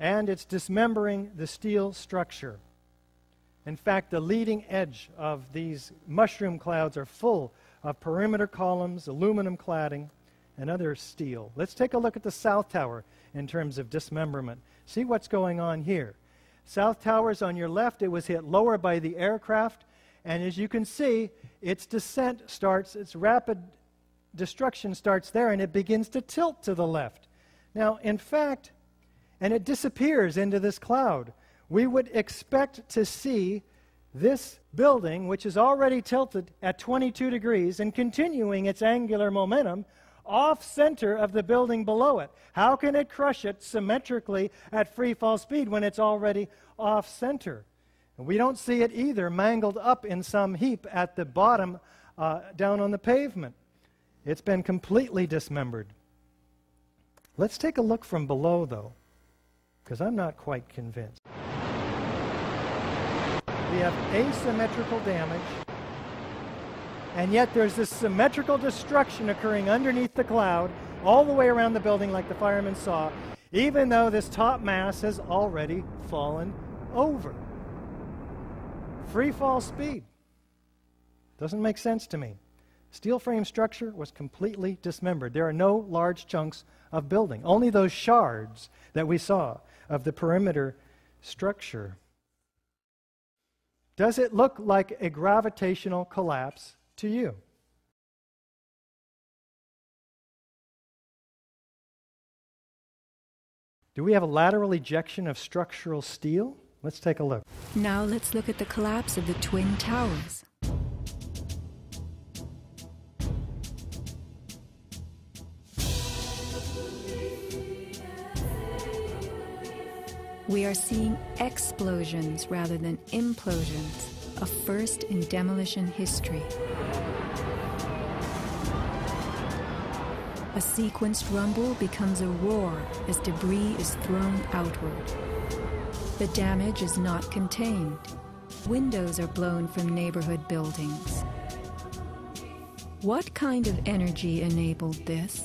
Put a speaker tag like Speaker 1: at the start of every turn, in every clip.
Speaker 1: and it's dismembering the steel structure. In fact, the leading edge of these mushroom clouds are full of perimeter columns, aluminum cladding, and other steel. Let's take a look at the South Tower in terms of dismemberment. See what's going on here. South Tower is on your left. It was hit lower by the aircraft. And as you can see, its descent starts, its rapid destruction starts there, and it begins to tilt to the left. Now, in fact, and it disappears into this cloud. We would expect to see this building, which is already tilted at 22 degrees and continuing its angular momentum, off center of the building below it. How can it crush it symmetrically at free fall speed when it's already off center? we don't see it either mangled up in some heap at the bottom uh, down on the pavement. It's been completely dismembered. Let's take a look from below, though, because I'm not quite convinced. We have asymmetrical damage and yet there's this symmetrical destruction occurring underneath the cloud, all the way around the building, like the firemen saw, even though this top mass has already fallen over. Free fall speed. Doesn't make sense to me. Steel frame structure was completely dismembered. There are no large chunks of building, only those shards that we saw of the perimeter structure. Does it look like a gravitational collapse to you. Do we have a lateral ejection of structural steel? Let's take a look.
Speaker 2: Now let's look at the collapse of the Twin Towers. We are seeing explosions rather than implosions a first in demolition history. A sequenced rumble becomes a roar as debris is thrown outward. The damage is not contained. Windows are blown from neighborhood buildings. What kind of energy enabled this?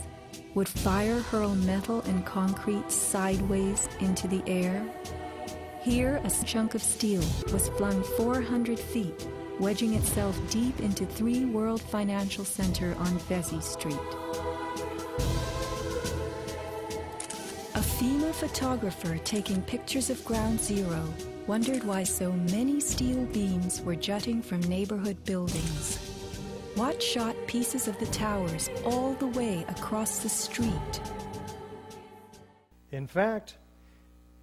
Speaker 2: Would fire hurl metal and concrete sideways into the air? Here, a chunk of steel was flung 400 feet, wedging itself deep into Three World Financial Center on Vesey Street. A FEMA photographer taking pictures of Ground Zero wondered why so many steel beams were jutting from neighborhood buildings. What shot pieces of the towers all the way across the street?
Speaker 1: In fact,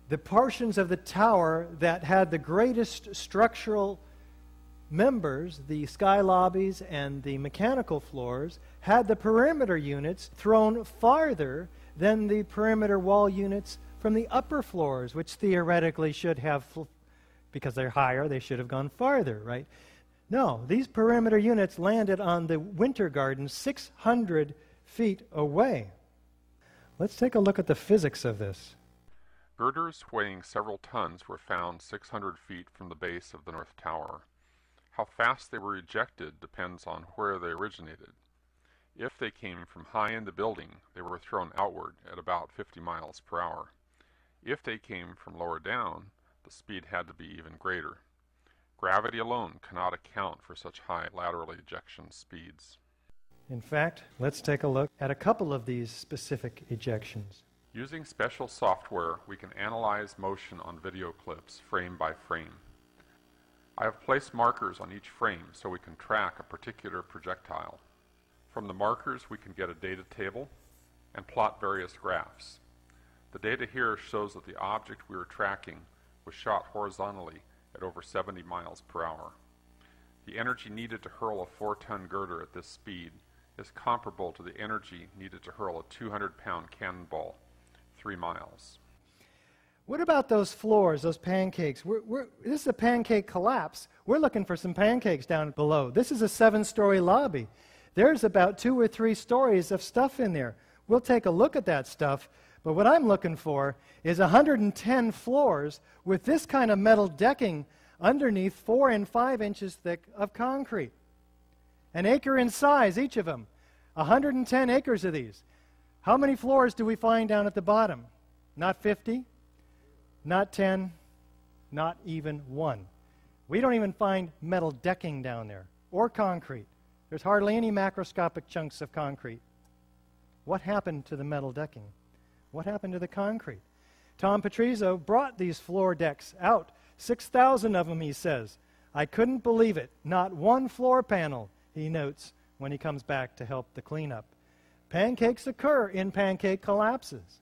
Speaker 1: the portions of the tower that had the greatest structural members, the sky lobbies and the mechanical floors, had the perimeter units thrown farther than the perimeter wall units from the upper floors, which theoretically should have, because they're higher, they should have gone farther, right? No, these perimeter units landed on the winter garden 600 feet away. Let's take a look at the physics of this.
Speaker 3: Girders weighing several tons were found 600 feet from the base of the North Tower. How fast they were ejected depends on where they originated. If they came from high in the building, they were thrown outward at about 50 miles per hour. If they came from lower down, the speed had to be even greater. Gravity alone cannot account for such high lateral ejection speeds.
Speaker 1: In fact, let's take a look at a couple of these specific ejections.
Speaker 3: Using special software, we can analyze motion on video clips frame by frame. I have placed markers on each frame so we can track a particular projectile. From the markers, we can get a data table and plot various graphs. The data here shows that the object we were tracking was shot horizontally at over 70 miles per hour. The energy needed to hurl a 4-ton girder at this speed is comparable to the energy needed to hurl a 200-pound cannonball three miles.
Speaker 1: What about those floors, those pancakes? We're, we're, this is a pancake collapse. We're looking for some pancakes down below. This is a seven story lobby. There's about two or three stories of stuff in there. We'll take a look at that stuff, but what I'm looking for is 110 floors with this kind of metal decking underneath, four and five inches thick of concrete. An acre in size, each of them. 110 acres of these. How many floors do we find down at the bottom? Not 50? Not 10, not even one. We don't even find metal decking down there or concrete. There's hardly any macroscopic chunks of concrete. What happened to the metal decking? What happened to the concrete? Tom Patrizio brought these floor decks out, 6,000 of them, he says. I couldn't believe it. Not one floor panel, he notes when he comes back to help the cleanup. Pancakes occur in pancake collapses.